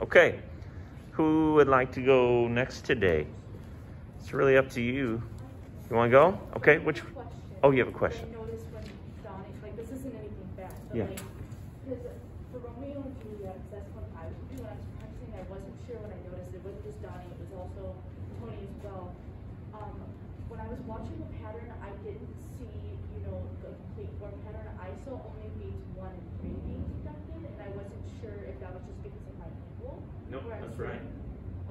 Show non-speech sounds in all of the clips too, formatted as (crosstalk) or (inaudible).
Okay. Who would like to go next today? It's really up to you. You want to go? Okay. Which? Question. Oh, you have a question. I noticed when Donnie, like, this isn't anything bad, but Yeah. like, because for Romeo and Juliet, 'cause that's what I would do when I was practicing, I wasn't sure when I noticed it wasn't just Donnie, it was also Tony as well. Um, when I was watching the pattern, I didn't see, you know, the complete one pattern. I saw only beats one and three conducted, and I wasn't sure if that was just because of my where I'm that's right.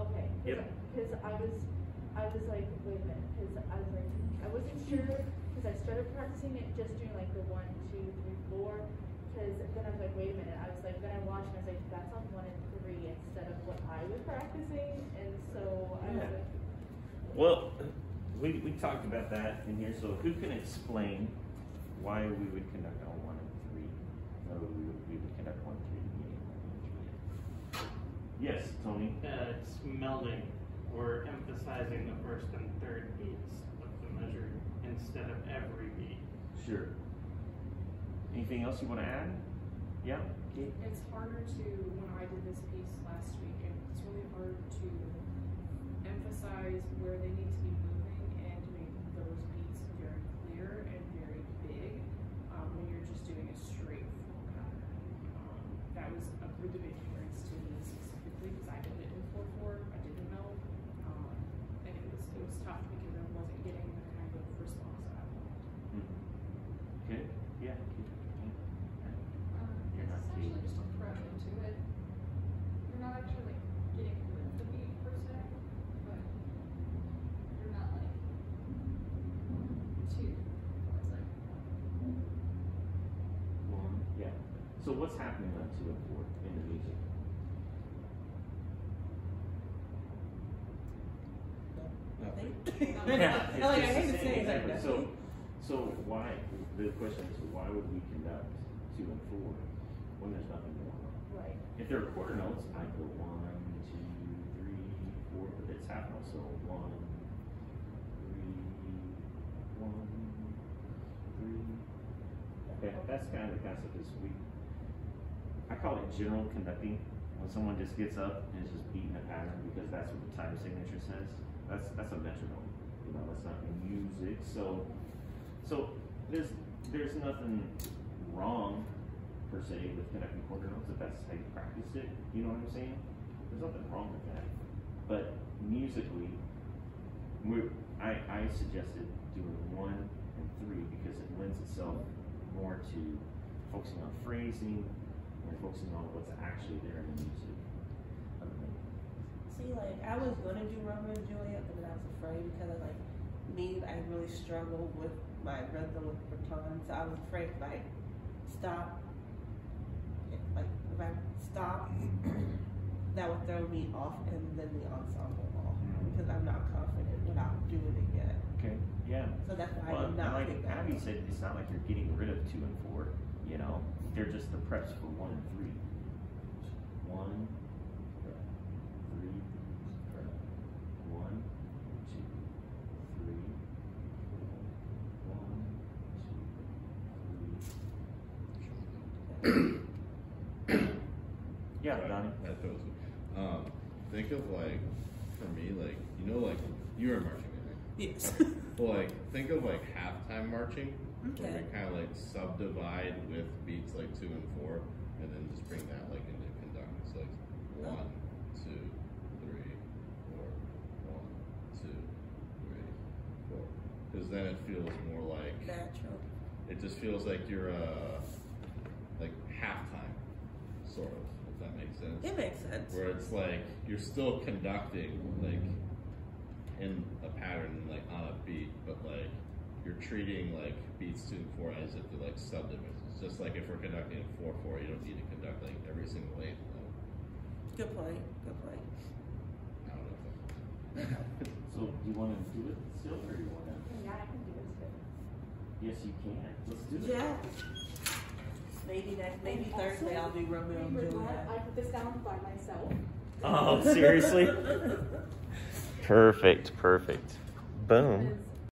Okay. Yep. Because I was, I was like, wait a minute, because I was like, I wasn't sure, because I started practicing it just doing like the one, two, three, four. Because then I was like, wait a minute, I was like, then I watched and I was like, that's on one and three instead of what I was practicing, and so I was Yeah. like, Well, we, we talked about that in here. So who can explain why we would conduct on one and three? Or we would, we would conduct one, three, beginning, one, and three. Yes, Tony. Uh, it's melding or emphasizing the first and third beats of the measure instead of every beat. Sure. Anything else you want to add? Yeah. Kate? It's harder to, when I did this piece last week, it's really hard to emphasize where they need to be moving and to make those beats very clear and very big um, when you're just doing a straight four pattern. Um, that was a really big hindrance to me specifically because I did it in four four. I didn't know, um, and it was it was tough because I wasn't getting the kind of response that I wanted. Mhm. Okay. Yeah. Kate. Um, You're it's not essentially being- just a prep into it. You're not actually like getting with the beat per se, but you're not like two. It's like One. Yeah. So what's happening on two and four in the music? Yeah, (laughs) it's Like, I hate the to same say it like exactly. that. So, so why, the question is, why would we conduct two and four when there's nothing going on? right. If there are quarter notes, I go one, two, three, four, but it's half notes, so one, three, one, three. Okay, that's kind of the concept is we, I call it general conducting, when someone just gets up and is just beating a pattern because that's what the time signature says. That's, that's a metronome, you know, that's not music, so, so there's, there's nothing wrong per se with connecting quarter notes if that's how you practice it. You know what I'm saying? There's nothing wrong with that. But musically, we I, I suggested doing one and three because it lends itself more to focusing on phrasing and focusing on what's actually there in the music. See, like I was gonna do Romeo and Juliet, but then I was afraid because of like me, I really struggle with my rhythm with baton, so I was afraid if I stop, if, like if I stop, (coughs) that would throw me off and then the ensemble off hmm. because I'm not confident without doing it yet. Okay. Yeah. So that's why I Well, did and not like. Abby said, it's not like you're getting rid of two and four. You know, they're just the preps for one and three. One, prep, three, prep, one, two, three, four, one, two, three. Yeah, Donnie. That feels good. Um, think of like, for me, like, you know, like, you were marching, I think. Yes. Well, like, think of like halftime marching, where we kind of like subdivide with beats like two and four, and then just bring that like into conducting. So like one, two, three, four, one, two, three, four. Because then it feels more like Natural. it just feels like you're uh like halftime, sort of, if that makes sense. It makes sense. Where it's like you're still conducting like in a pattern, like on a beat, but like you're treating like beats two and four as if they're like subdivisions. Just like if we're conducting a four four, you don't need to conduct like every single eighth note. Good point. Good point. I don't know. (laughs) So do you want to do it still, or do you want to? Yeah, I can do it too. Yes, you can. Let's do it. Yeah. Maybe next, maybe And Thursday also, I'll do Romeo and Juliet. I put this down by myself. Oh, seriously? (laughs) Perfect, perfect. Boom. Because